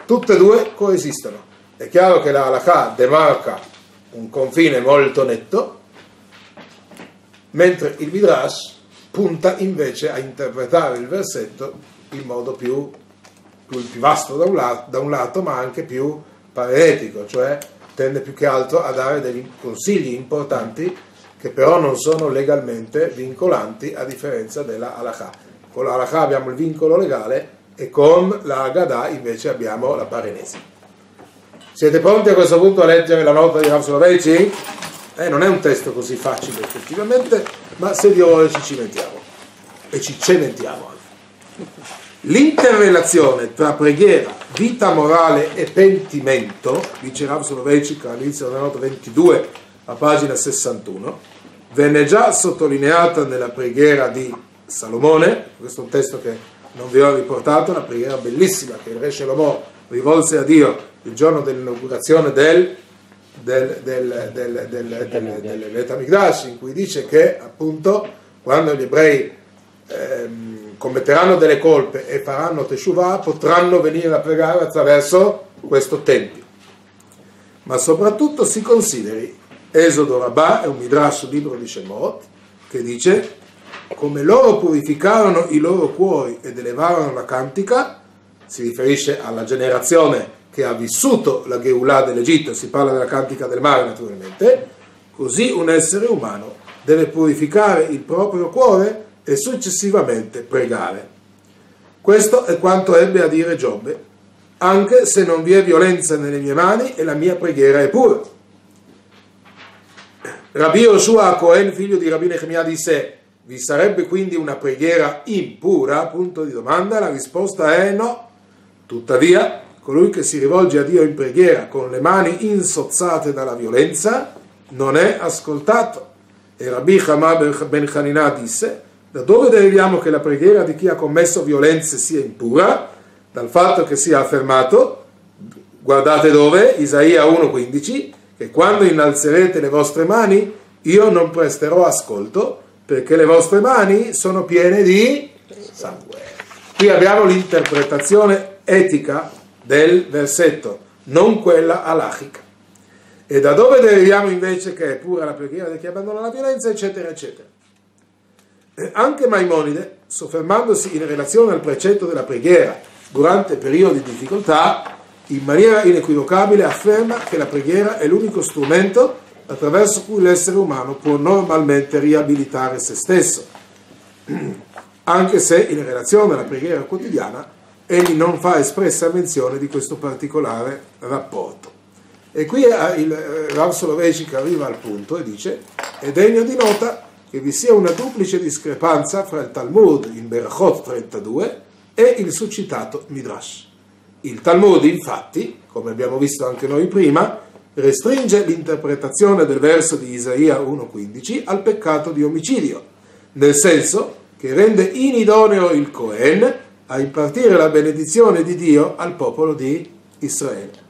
Tutte e due coesistono. È chiaro che la halakha demarca un confine molto netto, mentre il Midrash punta invece a interpretare il versetto in modo più, più, più vasto da un, lato, da un lato, ma anche più paretico, cioè tende più che altro a dare dei consigli importanti che però non sono legalmente vincolanti a differenza della halakha. Con la halakha abbiamo il vincolo legale e con la Haggadah invece abbiamo la parenesi. Siete pronti a questo punto a leggere la nota di Rav Soloveitch? Eh, non è un testo così facile effettivamente, ma se Dio vuole ci cimentiamo. E ci cementiamo anche. L'interrelazione tra preghiera, vita morale e pentimento, dice Rav Soloveitch all'inizio della nota 22, a pagina 61, venne già sottolineata nella preghiera di Salomone, questo è un testo che non vi ho riportato, una preghiera bellissima che il re Shalomò rivolse a Dio il giorno dell'inaugurazione del, del, del, del, del, del, in cui dice che appunto quando gli ebrei ehm, commetteranno delle colpe e faranno teshuvah potranno venire a pregare attraverso questo tempio. Ma soprattutto si consideri Esodo Rabbah, è un midrash libro di Shemot, che dice come loro purificarono i loro cuori ed elevarono la cantica, si riferisce alla generazione che ha vissuto la Geulah dell'Egitto, si parla della cantica del mare naturalmente, così un essere umano deve purificare il proprio cuore e successivamente pregare. Questo è quanto ebbe a dire Giobbe, anche se non vi è violenza nelle mie mani e la mia preghiera è pura. Rabbi Yoshua Cohen, figlio di Rabbi Nehemiah, disse, vi sarebbe quindi una preghiera impura? Punto di domanda, la risposta è no. Tuttavia, colui che si rivolge a Dio in preghiera con le mani insozzate dalla violenza non è ascoltato. E Rabbi Hamah ben Hanina disse, da dove deriviamo che la preghiera di chi ha commesso violenze sia impura? Dal fatto che sia affermato, guardate dove, Isaia 1,15, che quando innalzerete le vostre mani io non presterò ascolto perché le vostre mani sono piene di sangue. Qui abbiamo l'interpretazione etica del versetto, non quella alachica. E da dove deriviamo invece che è pura la preghiera di chi abbandona la violenza, eccetera, eccetera. E anche Maimonide, soffermandosi in relazione al precetto della preghiera durante periodi di difficoltà, in maniera inequivocabile afferma che la preghiera è l'unico strumento attraverso cui l'essere umano può normalmente riabilitare se stesso, anche se in relazione alla preghiera quotidiana egli non fa espressa menzione di questo particolare rapporto. E qui eh, il eh, Rav Soloveitchik arriva al punto e dice è degno di nota che vi sia una duplice discrepanza fra il Talmud in Berachot 32 e il succitato Midrash. Il Talmud, infatti, come abbiamo visto anche noi prima, restringe l'interpretazione del verso di Isaia 1.15 al peccato di omicidio, nel senso che rende inidoneo il Cohen a impartire la benedizione di Dio al popolo di Israele.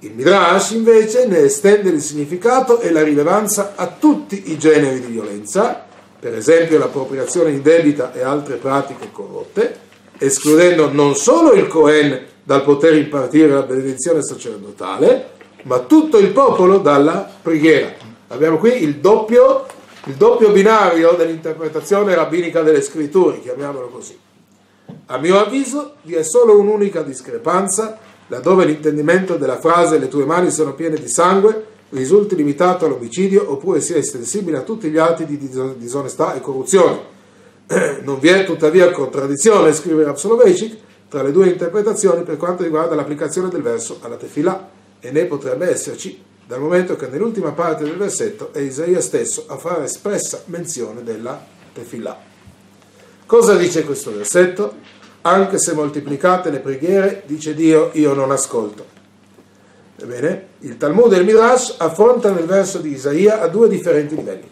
Il Midrash invece ne estende il significato e la rilevanza a tutti i generi di violenza, per esempio l'appropriazione indebita e altre pratiche corrotte, escludendo non solo il Cohen dal poter impartire la benedizione sacerdotale, ma tutto il popolo dalla preghiera. Abbiamo qui il doppio, il doppio binario dell'interpretazione rabbinica delle scritture, chiamiamolo così. A mio avviso vi è solo un'unica discrepanza, laddove l'intendimento della frase le tue mani sono piene di sangue risulti limitato all'omicidio oppure sia estensibile a tutti gli atti di disonestà e corruzione. Non vi è tuttavia contraddizione, scrive Rapsolovecic, tra le due interpretazioni per quanto riguarda l'applicazione del verso alla tefilà e ne potrebbe esserci dal momento che nell'ultima parte del versetto è Isaia stesso a fare espressa menzione della tefillah. Cosa dice questo versetto? Anche se moltiplicate le preghiere, dice Dio, io non ascolto. Ebbene, il Talmud e il Midrash affrontano il verso di Isaia a due differenti livelli.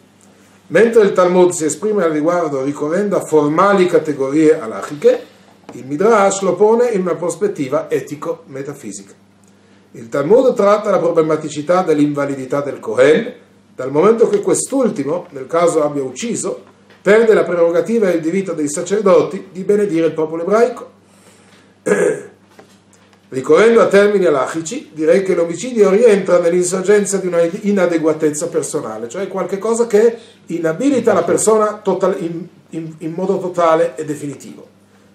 Mentre il Talmud si esprime al riguardo ricorrendo a formali categorie alachiche, il Midrash lo pone in una prospettiva etico-metafisica. Il Talmud tratta la problematicità dell'invalidità del Kohen, dal momento che quest'ultimo, nel caso abbia ucciso, perde la prerogativa e il diritto dei sacerdoti di benedire il popolo ebraico. Ricorrendo a termini alachici, direi che l'omicidio rientra nell'insorgenza di una inadeguatezza personale, cioè qualcosa che inabilita la persona total, in, in, in, modo totale e definitivo.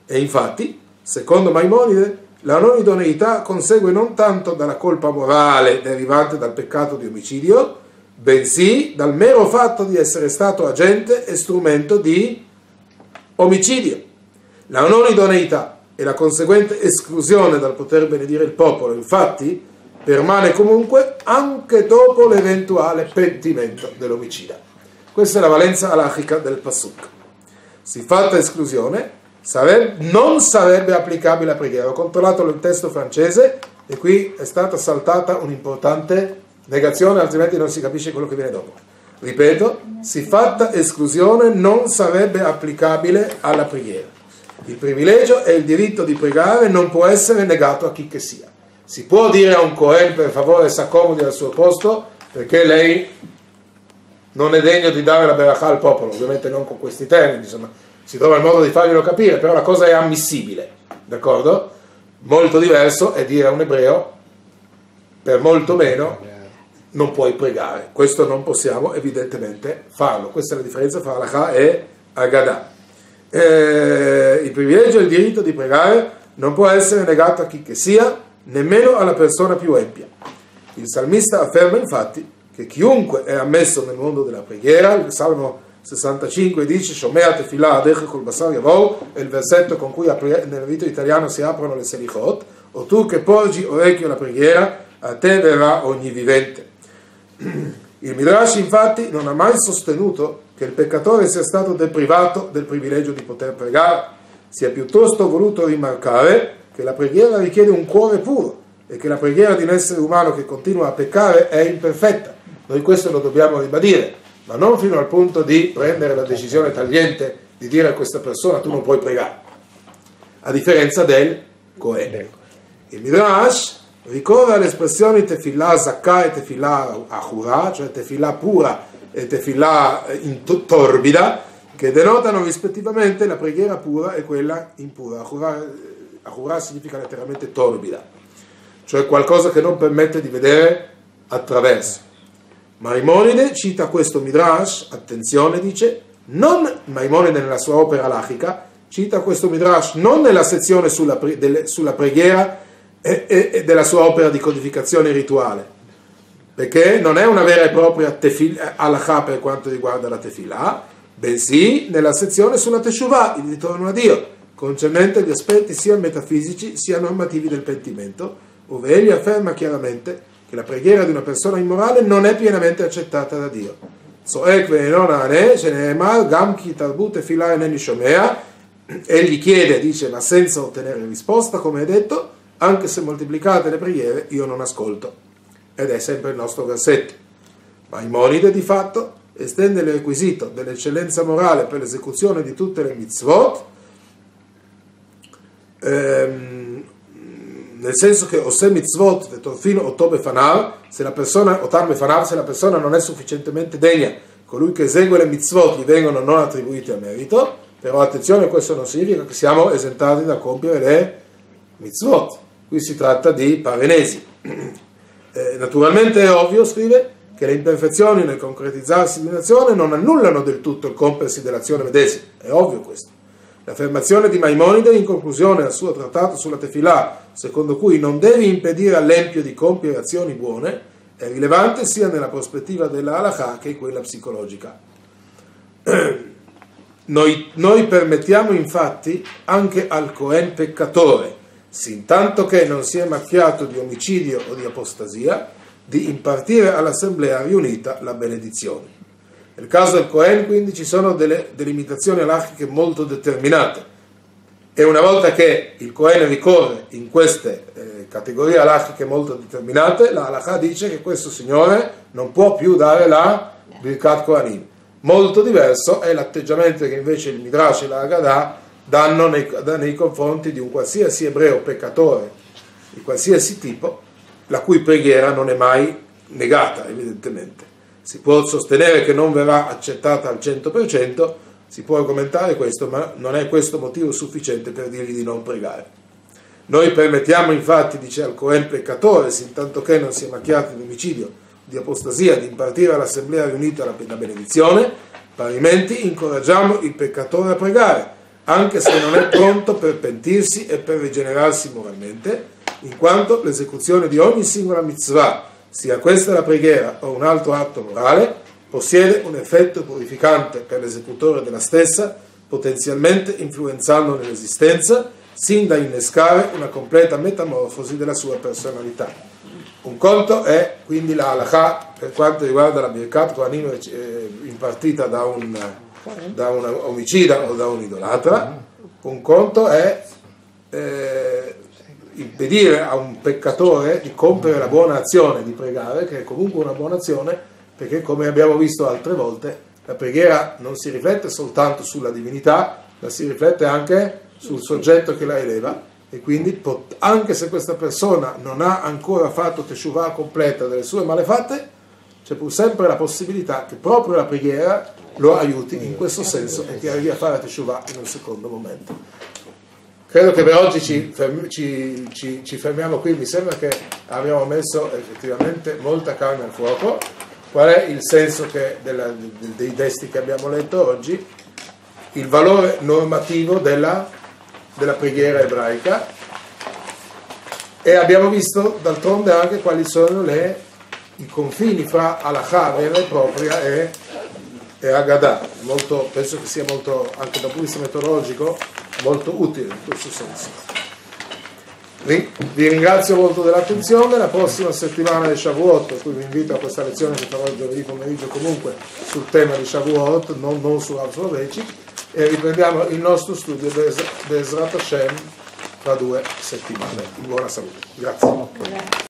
E infatti, secondo Maimonide, la non idoneità consegue non tanto dalla colpa morale derivante dal peccato di omicidio, bensì dal mero fatto di essere stato agente e strumento di omicidio. La non idoneità e la conseguente esclusione dal poter benedire il popolo, infatti, permane comunque anche dopo l'eventuale pentimento dell'omicida. Questa è la valenza alachica del Pasuk. Si fatta esclusione, sarebbe, non sarebbe applicabile la preghiera. Ho controllato il testo francese e qui è stata saltata un'importante negazione, altrimenti non si capisce quello che viene dopo. Ripeto, si fatta esclusione non sarebbe applicabile alla preghiera. Il privilegio e il diritto di pregare non può essere negato a chi che sia. Si può dire a un Cohen per favore si accomodi al suo posto perché lei non è degno di dare la berachà al popolo, ovviamente non con questi termini, insomma, si trova il modo di farglielo capire, però la cosa è ammissibile, d'accordo? Molto diverso è dire a un ebreo per molto meno non puoi pregare, questo non possiamo evidentemente farlo, questa è la differenza tra Alakha e Agadah eh, il privilegio e il diritto di pregare non può essere negato a chi che sia, nemmeno alla persona più empia. Il salmista afferma infatti che chiunque è ammesso nel mondo della preghiera, il Salmo 65 dice Shomea tefillah adech col basar yavou, è il versetto con cui nel rito italiano si aprono le selichot, o tu che porgi orecchio alla preghiera, a te verrà ogni vivente. Il Midrash infatti non ha mai sostenuto che il peccatore sia stato deprivato del privilegio di poter pregare, si è piuttosto voluto rimarcare che la preghiera richiede un cuore puro e che la preghiera di un essere umano che continua a peccare è imperfetta. Noi questo lo dobbiamo ribadire, ma non fino al punto di prendere la decisione tagliente di dire a questa persona tu non puoi pregare, a differenza del Cohen. Il Midrash ricorre alle espressioni tefillah zakka e tefillah ahura, cioè tefillah pura e tefillah eh, torbida, che denotano rispettivamente la preghiera pura e quella impura. Ahura eh, significa letteralmente torbida, cioè qualcosa che non permette di vedere attraverso. Maimonide cita questo Midrash, attenzione dice, non Maimonide nella sua opera lachica, cita questo Midrash non nella sezione sulla, delle, sulla preghiera e, e, della sua opera di codificazione rituale, perché non è una vera e propria tefil, halakha per quanto riguarda la tefillah, bensì nella sezione sulla teshuvah, il ritorno a Dio, concernente gli aspetti sia metafisici sia normativi del pentimento, dove egli afferma chiaramente che la preghiera di una persona immorale non è pienamente accettata da Dio. Egli chiede, dice, ma senza ottenere risposta, come è detto, anche se moltiplicate le preghiere, io non ascolto ed è sempre il nostro versetto. Maimonide di fatto estende il requisito dell'eccellenza morale per l'esecuzione di tutte le mitzvot, ehm, nel senso che ose mitzvot torfino otobe fanar, se la persona, otarme fanar, se la persona non è sufficientemente degna, colui che esegue le mitzvot gli vengono non attribuiti a merito, però attenzione, questo non significa che siamo esentati da compiere le mitzvot, qui si tratta di parenesi. Eh, naturalmente è ovvio, scrive, che le imperfezioni nel concretizzarsi di un'azione non annullano del tutto il compiersi dell'azione medesima, è ovvio questo. L'affermazione di Maimonide in conclusione al suo trattato sulla tefilà, secondo cui non devi impedire all'empio di compiere azioni buone, è rilevante sia nella prospettiva della halakha che in quella psicologica. Noi, noi permettiamo infatti anche al Cohen peccatore sin tanto che non si è macchiato di omicidio o di apostasia, di impartire all'assemblea riunita la benedizione. Nel caso del Cohen quindi ci sono delle delimitazioni alachiche molto determinate e una volta che il Cohen ricorre in queste eh, categorie alachiche molto determinate, la halakha dice che questo signore non può più dare la Birkat Kohanim. Molto diverso è l'atteggiamento che invece il Midrash e la Haggadah danno nei, nei confronti di un qualsiasi ebreo peccatore di qualsiasi tipo, la cui preghiera non è mai negata, evidentemente. Si può sostenere che non verrà accettata al 100%, si può argomentare questo, ma non è questo motivo sufficiente per dirgli di non pregare. Noi permettiamo infatti, dice al Cohen peccatore, sin tanto che non sia macchiato di omicidio, di apostasia, di impartire all'assemblea riunita la benedizione, parimenti incoraggiamo il peccatore a pregare, anche se non è pronto per pentirsi e per rigenerarsi moralmente, in quanto l'esecuzione di ogni singola mitzvah, sia questa la preghiera o un altro atto morale, possiede un effetto purificante per l'esecutore della stessa, potenzialmente influenzando nell'esistenza, sin da innescare una completa metamorfosi della sua personalità. Un conto è quindi la halakha per quanto riguarda la Birkat Kohanim eh, impartita da un, da un omicida o da un idolatra, un conto è eh, impedire a un peccatore di compiere la buona azione di pregare, che è comunque una buona azione, perché come abbiamo visto altre volte, la preghiera non si riflette soltanto sulla divinità, ma si riflette anche sul soggetto che la eleva. E quindi anche se questa persona non ha ancora fatto teshuvah completa delle sue malefatte, c'è pur sempre la possibilità che proprio la preghiera lo aiuti in questo senso e che arrivi a fare teshuvah in un secondo momento. Credo che per oggi ci, ci, ci, ci fermiamo qui, mi sembra che abbiamo messo effettivamente molta carne al fuoco. Qual è il senso che, della, dei testi che abbiamo letto oggi? Il valore normativo della, della preghiera ebraica e abbiamo visto d'altronde anche quali sono le, i confini fra halakha vera e propria e, e Haggadah. Penso che sia molto, anche dal punto di vista metodologico, molto utile in questo senso. Vi ringrazio molto dell'attenzione, la prossima settimana di Shavuot, cui vi invito a questa lezione che farò giovedì pomeriggio comunque sul tema di Shavuot, non, non su Avsoloveci, e riprendiamo il nostro studio di Esrat Hashem tra due settimane. Buona salute. Grazie.